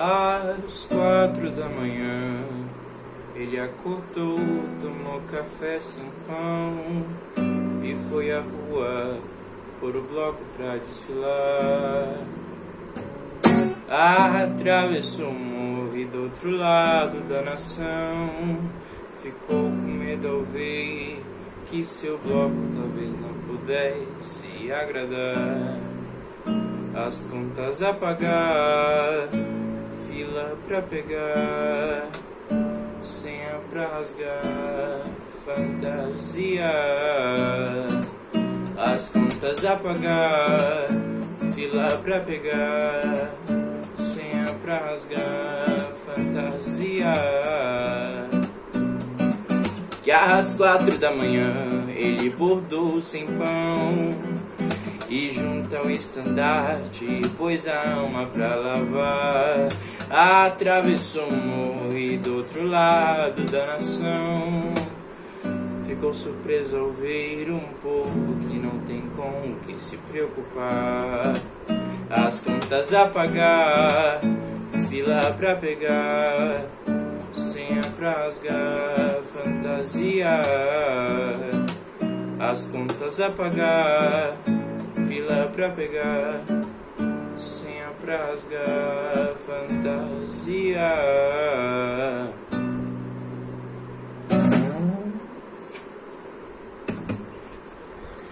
Às quatro da manhã, ele acordou, tomou café sem pão e foi à rua por o bloco pra desfilar. Atravessou o morro e do outro lado da nação ficou com medo ao ver que seu bloco talvez não pudesse agradar. As contas a pagar fila pra pegar, senha pra rasgar, fantasia. As contas a pagar, fila pra pegar, senha pra rasgar, fantasia. Que às quatro da manhã ele bordou sem pão e junto ao estandarte pôs a alma pra lavar. Atravessou um morro e do outro lado da nação ficou surpreso ao ver um povo que não tem com o que se preocupar. As contas a pagar, fila pra pegar, senha pra rasgar, fantasia. As contas a pagar fila pra pegar, rasgar, fantasia.